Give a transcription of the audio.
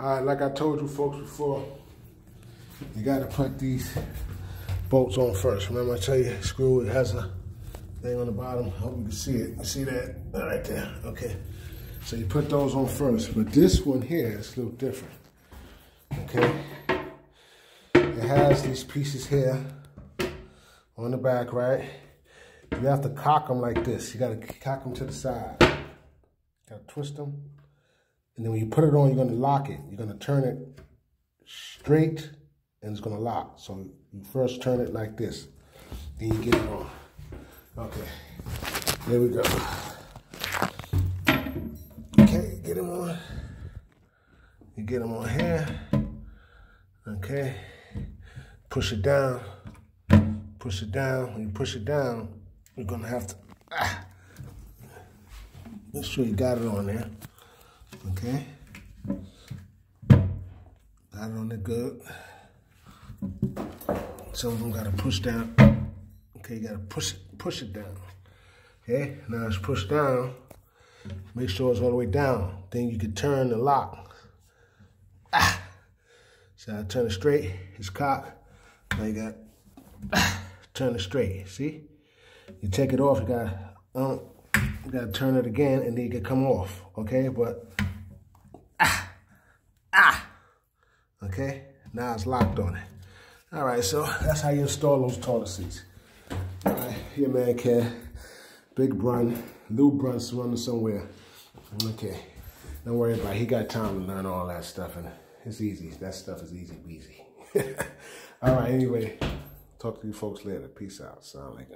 All right, like I told you folks before, you got to put these bolts on first. Remember I tell you, screw it has a thing on the bottom. I hope you can see it. You see that right there? Okay. So you put those on first, but this one here is a little different. Okay. It has these pieces here on the back, right? You have to cock them like this. You got to cock them to the side. Got to twist them. And then when you put it on, you're going to lock it. You're going to turn it straight and it's going to lock. So you first turn it like this. Then you get it on. Okay. There we go. Okay, get them on. You get them on here. Okay. Push it down. Push it down. When you push it down, you're going to have to... Ah. Make sure you got it on there. Okay. Got it on there good. Some of them gotta push down. Okay, you gotta push it, push it down. Okay, now it's pushed down. Make sure it's all the way down. Then you can turn the lock. Ah. So I turn it straight, it's cocked. Now you got ah, turn it straight. See? You take it off, you gotta um, you gotta turn it again and then you can come off. Okay, but ah, ah. Okay, now it's locked on it. All right, so that's how you install those toilet seats. All right, your man Cat, Big Brun, Lou Brun's running somewhere. Okay, don't worry about it. He got time to learn all that stuff, and it's easy. That stuff is easy peasy. all right, anyway, talk to you folks later. Peace out. Sound like